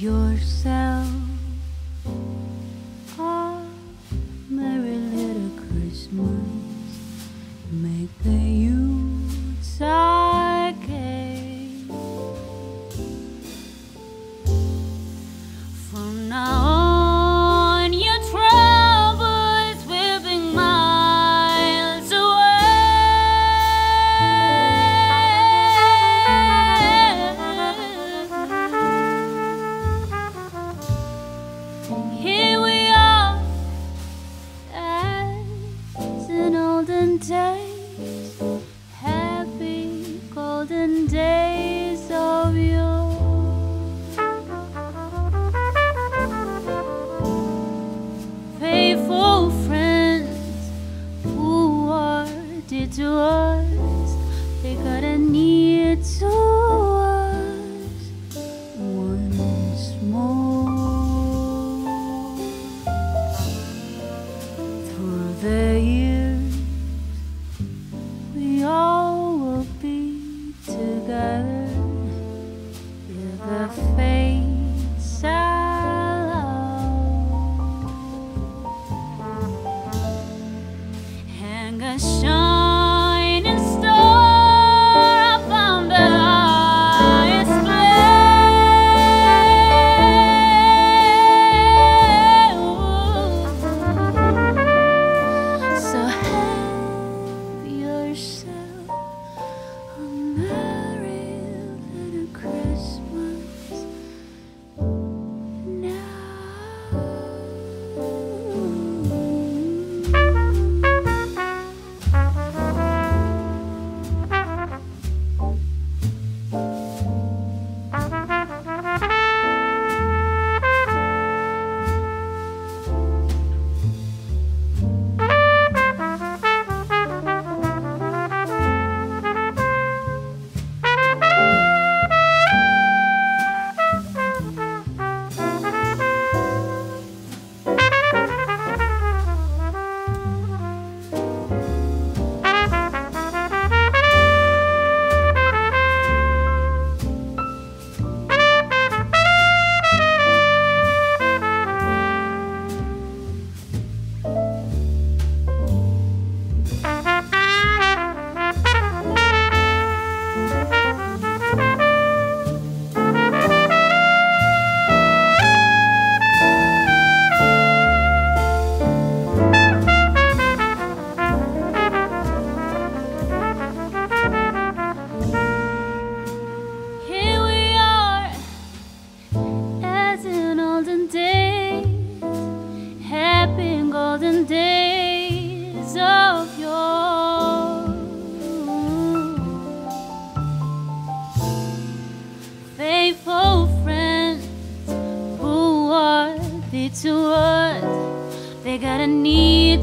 Yourself Here we are, as in olden days, happy golden days of yore. Faithful friends who dear to us, they got a near to Through a to us, they got a need